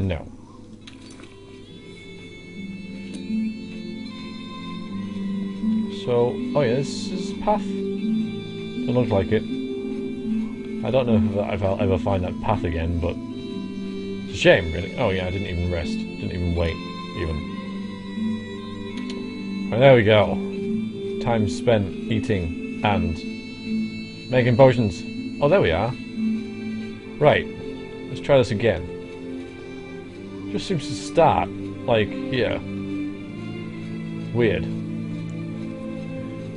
No. So, oh yeah, this is path. It looks like it. I don't know if I'll ever find that path again, but it's a shame, really. Oh yeah, I didn't even rest. Didn't even wait, even. Right, there we go. Time spent eating and making potions. Oh, there we are. Right. Let's try this again. Just seems to start, like, here. Weird.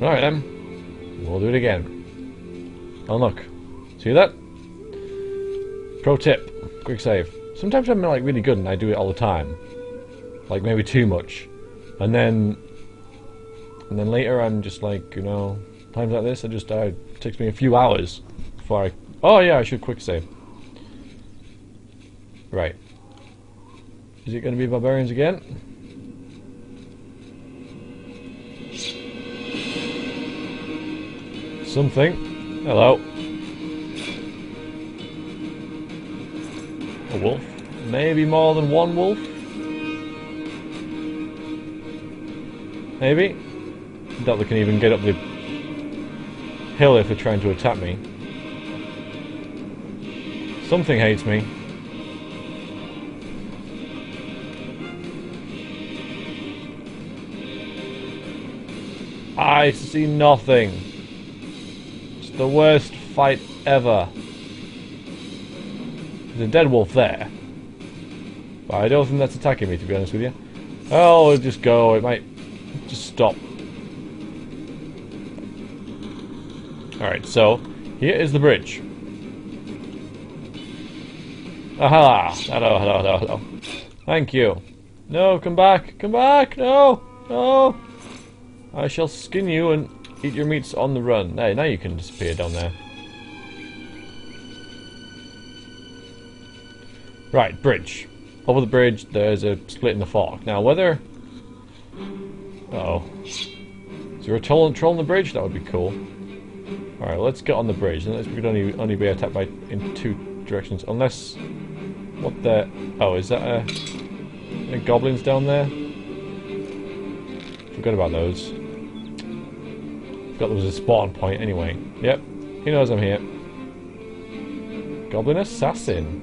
Alright then. We'll do it again. Oh look. See that? Pro tip. Quick save. Sometimes I'm like really good and I do it all the time. Like maybe too much. And then and then later I'm just like, you know, times like this I just uh, it takes me a few hours before I Oh yeah, I should quick save. Right. Is it gonna be barbarians again? Something. Hello. A wolf? Maybe more than one wolf? Maybe? Doubt they can even get up the hill if they're trying to attack me. Something hates me. I see nothing. It's the worst fight ever. There's a dead wolf there. But I don't think that's attacking me, to be honest with you. Oh, just go. It might just stop. Alright, so here is the bridge. Aha! Hello, hello, hello, hello. Thank you. No, come back, come back, no, no. I shall skin you and eat your meats on the run. Hey, now you can disappear down there. Right, bridge. Over the bridge, there's a split in the fog. Now, whether... Uh oh Is there a troll, troll on the bridge? That would be cool. Alright, let's get on the bridge. Unless we could only, only be attacked by in two directions. Unless... What the... Oh, is that a... a goblins down there? Forgot about those. Forgot there was a spawn point anyway. Yep, he knows I'm here. Goblin Assassin.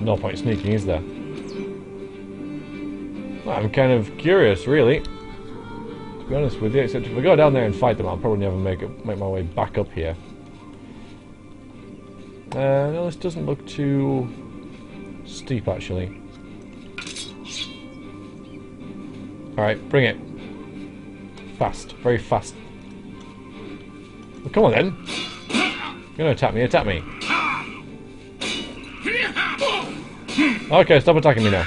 No point sneaking, is there? I'm kind of curious, really. To be honest with you, except if I go down there and fight them, I'll probably never make it, make my way back up here. Uh, no, this doesn't look too steep, actually. Alright, bring it. Fast. Very fast. Well, come on, then. You're gonna attack me, attack me. Okay, stop attacking me now.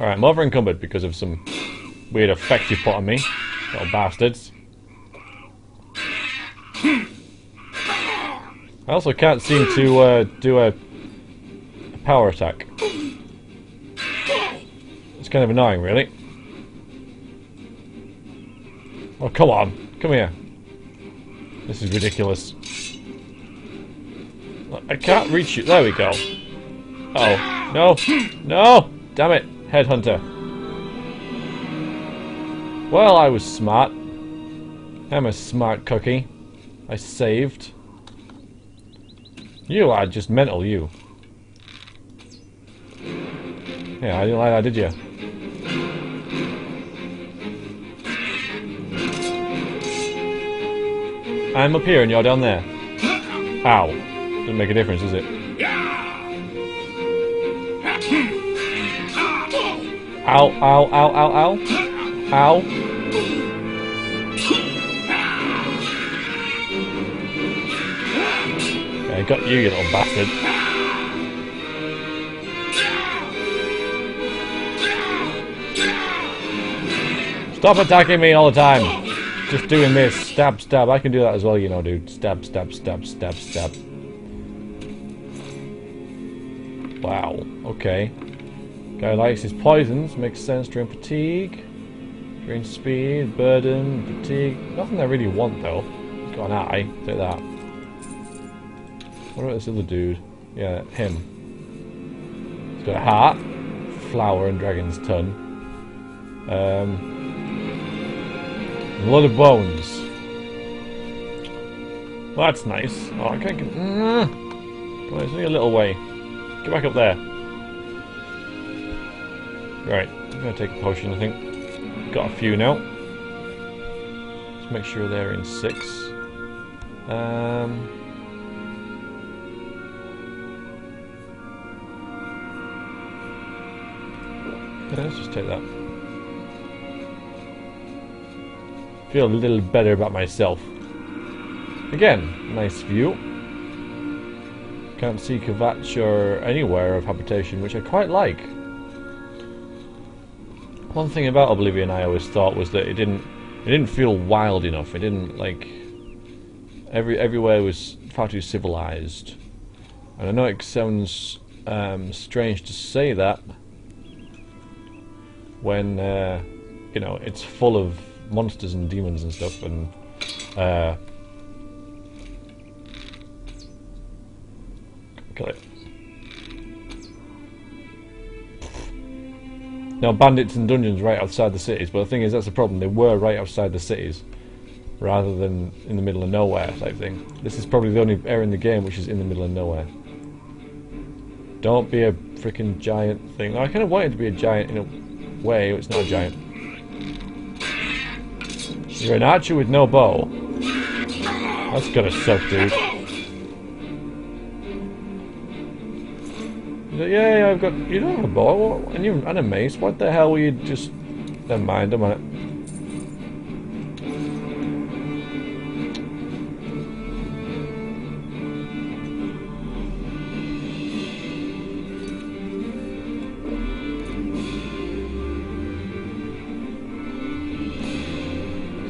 Alright, I'm over encumbered because of some weird effect you put on me. Little bastards. I also can't seem to uh, do a, a power attack. It's kind of annoying, really. Oh, come on. Come here. This is ridiculous. I can't reach you. There we go. oh. No. No! Damn it. Headhunter. Well, I was smart. I'm a smart cookie. I saved. You are just mental, you. Yeah, I didn't like that, did you? I'm up here and you're down there. Ow. Doesn't make a difference, does it? Ow, ow, ow, ow, ow. Ow. I got you, you little bastard. Stop attacking me all the time. Just doing this. Stab, stab. I can do that as well, you know, dude. Stab, stab, stab, stab, stab. Wow, okay. Guy likes his poisons, makes sense during fatigue. During speed, burden, fatigue. Nothing I really want though. He's got an eye, take that. What about this other dude? Yeah, him. He's got a heart, flower, and dragon's tongue. Um, a lot of bones. Well, that's nice. Oh, I can't get... Mm. On, it's only a little way. Get back up there. Right, I'm going to take a potion, I think. Got a few now. Let's make sure they're in six. Um... Yeah, let's just take that. Feel a little better about myself. Again, nice view. Can't see Kvatch or anywhere of habitation, which I quite like. One thing about Oblivion I always thought was that it didn't it didn't feel wild enough. It didn't like every everywhere was far too civilized. And I know it sounds um, strange to say that when uh, you know it's full of monsters and demons and stuff and uh, kill it. Now, bandits and dungeons right outside the cities, but the thing is, that's the problem. They were right outside the cities, rather than in the middle of nowhere type thing. This is probably the only area in the game which is in the middle of nowhere. Don't be a freaking giant thing. I kind of wanted to be a giant in a way, it's not a giant. You're an archer with no bow. That's gotta suck, dude. Yeah, yeah, I've got. You don't have a bow, and you and a mace. What the hell were you just? Never mind. A minute.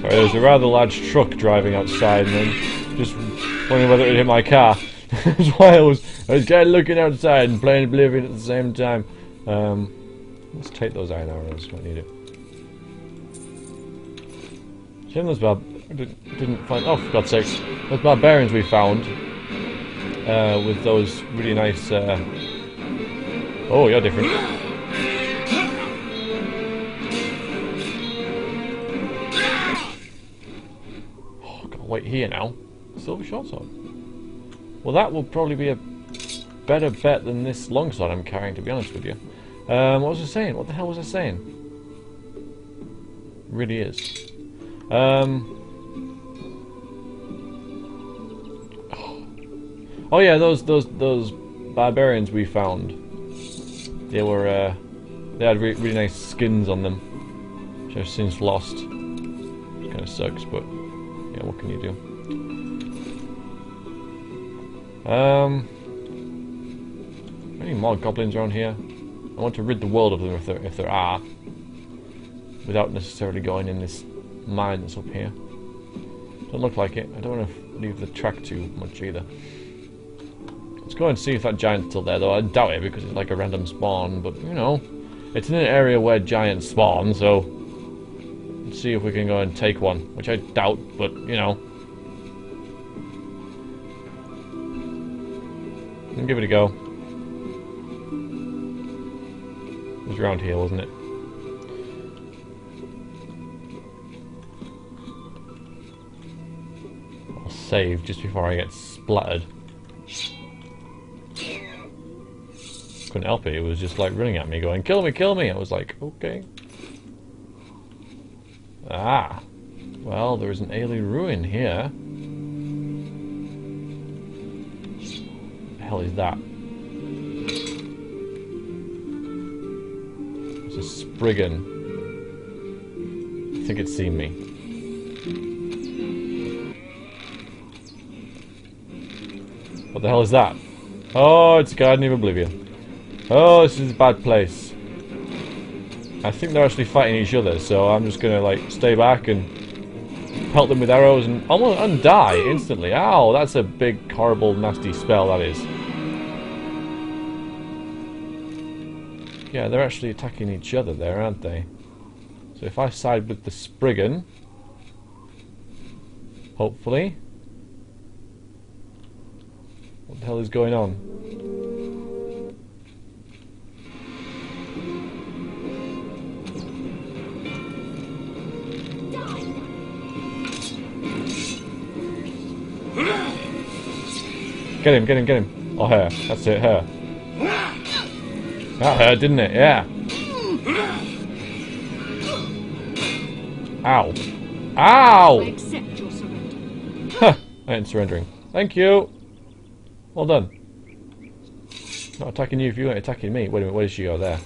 Sorry, there's a rather large truck driving outside, and then just wondering whether it hit my car. That's why I was I was kind of looking outside and playing Oblivion at the same time. Um, let's take those iron arrows. I need it. Shame those bar didn't find. Oh, for God's sake! Those barbarians we found uh, with those really nice. Uh, oh, you're different. Oh, wait here now. Silver short sword. Well, that will probably be a better bet than this longsword I'm carrying, to be honest with you. Um, what was I saying? What the hell was I saying? Really is. Um, oh yeah, those those those barbarians we found. They were uh, they had re really nice skins on them, which I've since lost. Which kind of sucks, but yeah, what can you do? Um, any more goblins around here? I want to rid the world of them if there if there are, without necessarily going in this mine that's up here. Don't look like it. I don't want to leave the track too much either. Let's go and see if that giant's still there, though. I doubt it because it's like a random spawn, but you know, it's in an area where giants spawn, so let's see if we can go and take one, which I doubt, but you know. And give it a go. It was around here, wasn't it? I'll save just before I get splattered. Couldn't help it, it was just like running at me going, kill me, kill me! I was like, okay. Ah! Well, there is an Ayleid ruin here. Hell is that? It's a Spriggan. I think it's seen me. What the hell is that? Oh, it's Garden of Oblivion. Oh, this is a bad place. I think they're actually fighting each other, so I'm just gonna like stay back and pelt them with arrows and almost and die instantly. Ow, that's a big, horrible, nasty spell that is. Yeah, they're actually attacking each other there, aren't they? So if I side with the Spriggan, hopefully. What the hell is going on? Get him, get him, get him. Oh, her. That's it, her. That hurt, didn't it? Yeah. Ow. Ow! I accept your surrender. Huh. I ain't surrendering. Thank you. Well done. Not attacking you if you weren't attacking me. Wait a minute, where did she go? There.